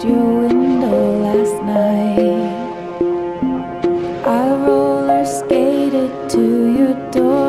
your window last night. I roller skated to your door.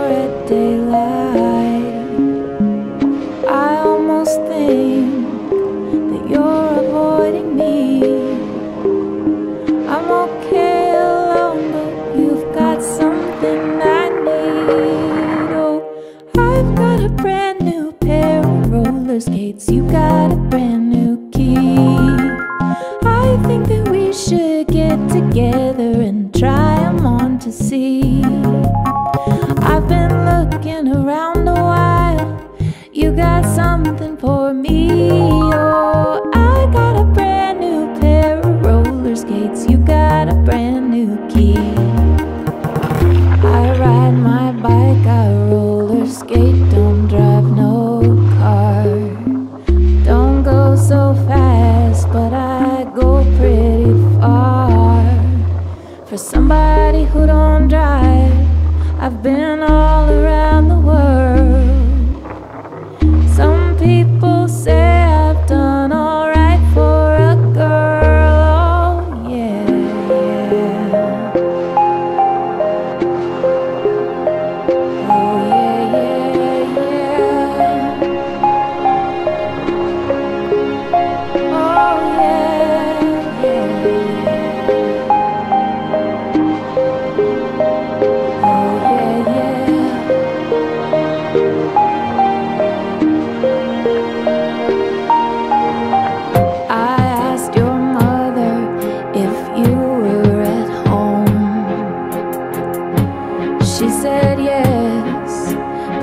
You. somebody who don't drive. I've been all around the world. Some people.